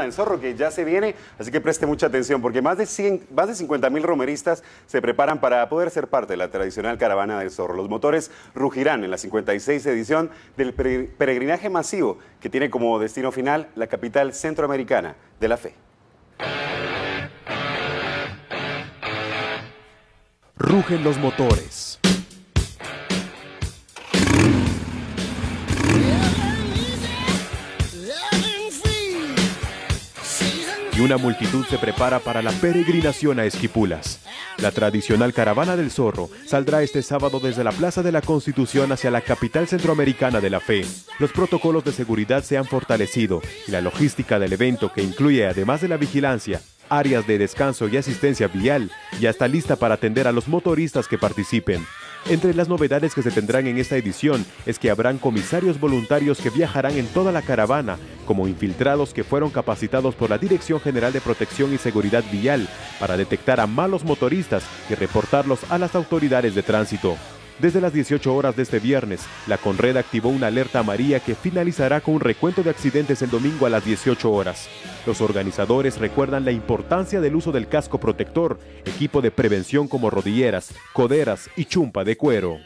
del Zorro que ya se viene, así que preste mucha atención porque más de, 100, más de 50 mil romeristas se preparan para poder ser parte de la tradicional caravana del Zorro. Los motores rugirán en la 56 edición del peregrinaje masivo que tiene como destino final la capital centroamericana de la fe. Rugen los motores. Y una multitud se prepara para la peregrinación a Esquipulas. La tradicional caravana del zorro saldrá este sábado desde la Plaza de la Constitución hacia la capital centroamericana de la fe. Los protocolos de seguridad se han fortalecido y la logística del evento, que incluye además de la vigilancia, áreas de descanso y asistencia vial, ya está lista para atender a los motoristas que participen. Entre las novedades que se tendrán en esta edición es que habrán comisarios voluntarios que viajarán en toda la caravana, como infiltrados que fueron capacitados por la Dirección General de Protección y Seguridad Vial para detectar a malos motoristas y reportarlos a las autoridades de tránsito. Desde las 18 horas de este viernes, la Conred activó una alerta amarilla que finalizará con un recuento de accidentes el domingo a las 18 horas. Los organizadores recuerdan la importancia del uso del casco protector, equipo de prevención como rodilleras, coderas y chumpa de cuero.